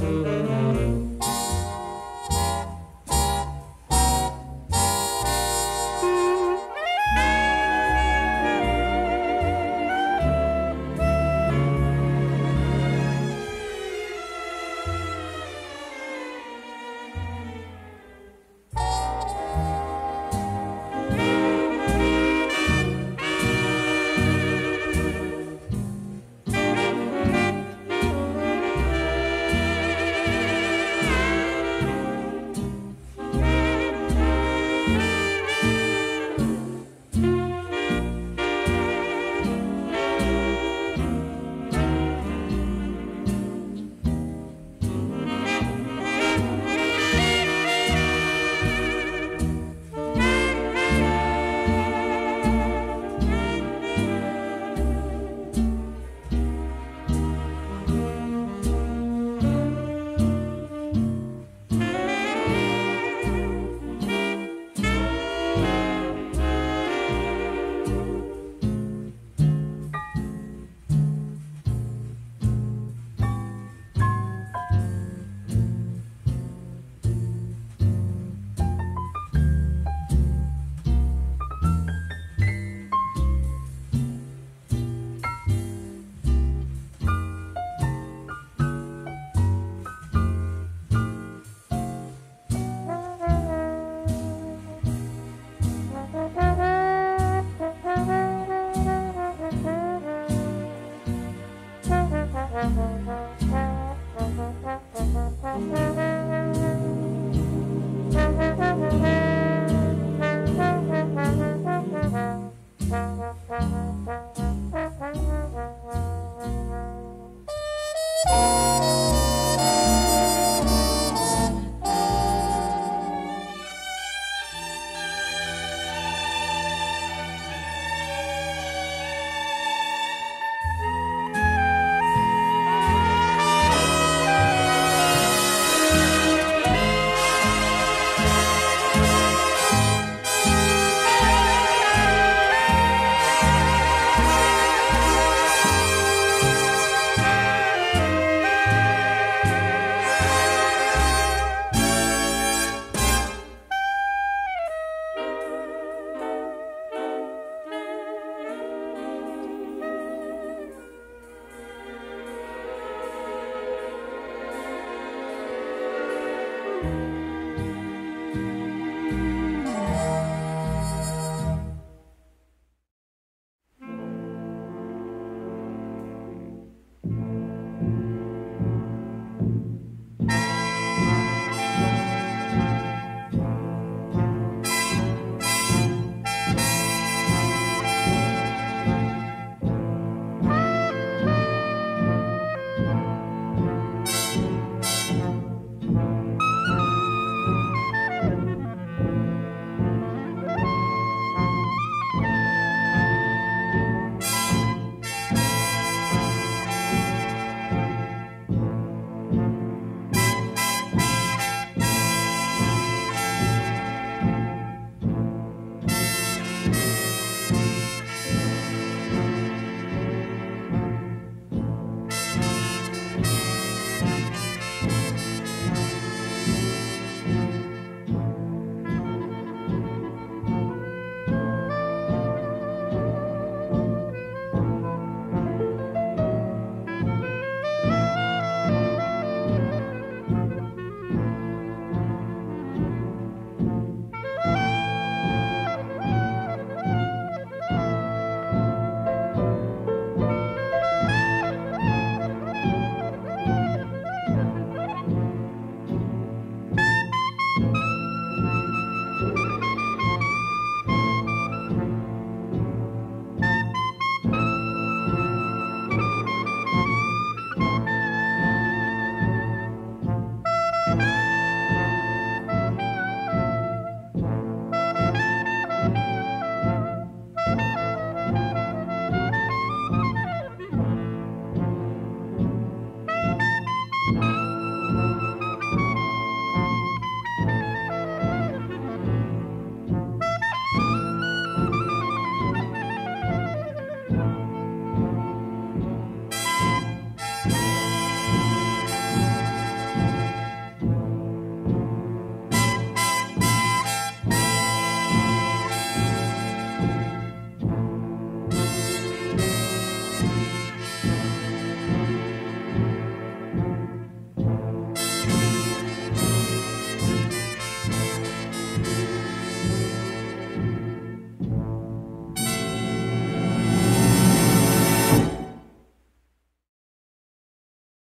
Mm-hmm.